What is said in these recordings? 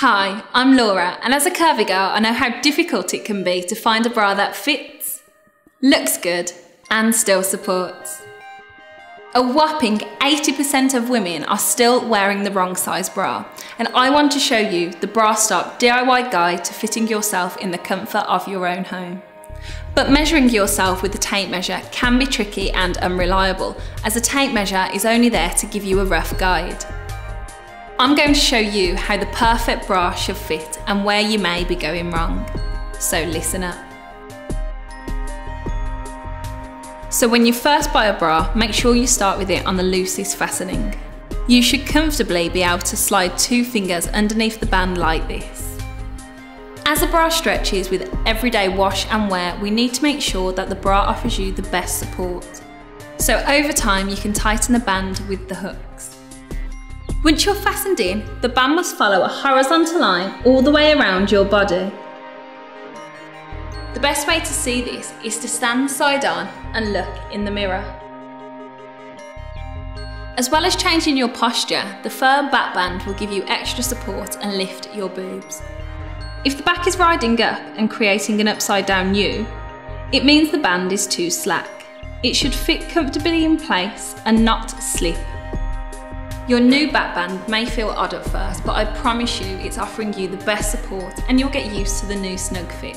Hi, I'm Laura, and as a curvy girl, I know how difficult it can be to find a bra that fits, looks good, and still supports. A whopping 80% of women are still wearing the wrong size bra, and I want to show you the Brastop DIY guide to fitting yourself in the comfort of your own home. But measuring yourself with a tape measure can be tricky and unreliable, as a tape measure is only there to give you a rough guide. I'm going to show you how the perfect bra should fit and where you may be going wrong. So listen up. So when you first buy a bra, make sure you start with it on the loosest fastening. You should comfortably be able to slide two fingers underneath the band like this. As a bra stretches with everyday wash and wear, we need to make sure that the bra offers you the best support. So over time, you can tighten the band with the hooks. Once you're fastened in, the band must follow a horizontal line all the way around your body. The best way to see this is to stand side on and look in the mirror. As well as changing your posture, the firm back band will give you extra support and lift your boobs. If the back is riding up and creating an upside down U, it means the band is too slack. It should fit comfortably in place and not slip your new back band may feel odd at first, but I promise you it's offering you the best support and you'll get used to the new snug fit.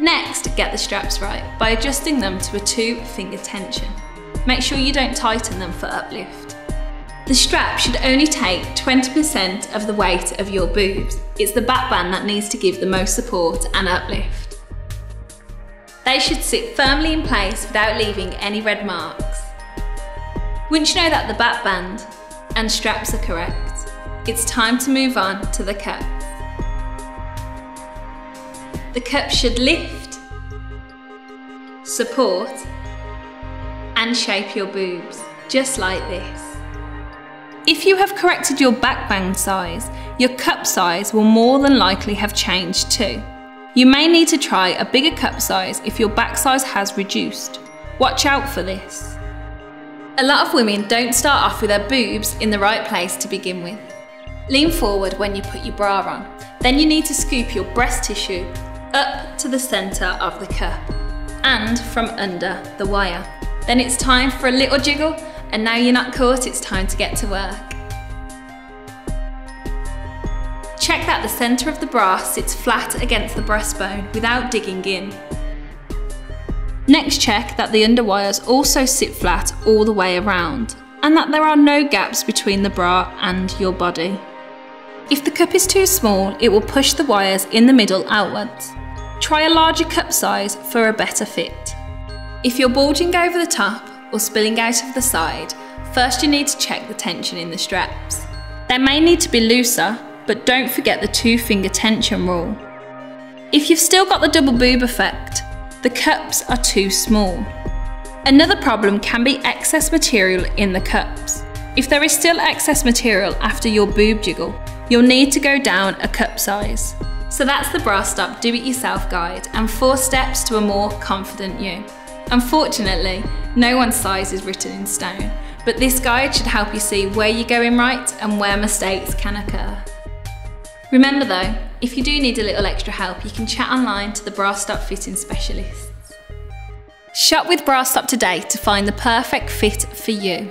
Next, get the straps right by adjusting them to a two finger tension. Make sure you don't tighten them for uplift. The strap should only take 20% of the weight of your boobs. It's the back band that needs to give the most support and uplift. They should sit firmly in place without leaving any red marks. Once you know that the back band and straps are correct, it's time to move on to the cup. The cup should lift, support, and shape your boobs, just like this. If you have corrected your back band size, your cup size will more than likely have changed too. You may need to try a bigger cup size if your back size has reduced. Watch out for this. A lot of women don't start off with their boobs in the right place to begin with. Lean forward when you put your bra on. Then you need to scoop your breast tissue up to the centre of the cup and from under the wire. Then it's time for a little jiggle and now you're not caught, it's time to get to work. Check that the centre of the bra sits flat against the breastbone without digging in. Next check that the underwires also sit flat all the way around and that there are no gaps between the bra and your body. If the cup is too small, it will push the wires in the middle outwards. Try a larger cup size for a better fit. If you're bulging over the top or spilling out of the side, first you need to check the tension in the straps. They may need to be looser, but don't forget the two finger tension rule. If you've still got the double boob effect, the cups are too small. Another problem can be excess material in the cups. If there is still excess material after your boob jiggle, you'll need to go down a cup size. So that's the Brastop Do It Yourself guide and four steps to a more confident you. Unfortunately, no one's size is written in stone, but this guide should help you see where you're going right and where mistakes can occur. Remember though, if you do need a little extra help, you can chat online to the Brastop fitting specialists. Shop with Brastop today to find the perfect fit for you.